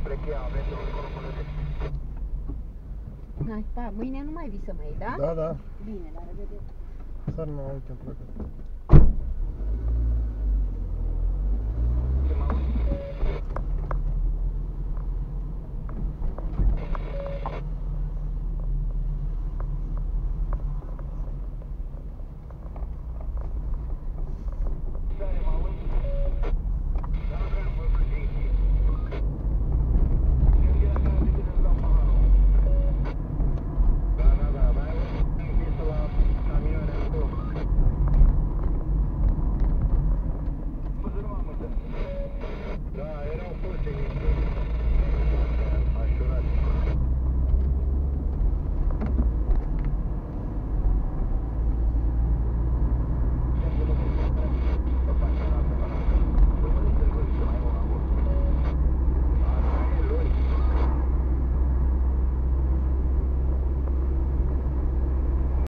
spre cheia Aventelor Corpulele. Hai, pa, mâine nu mai vii să mai iei, da? Da, da. Bine, la revedere. Să nu, mai uite, în plăcut.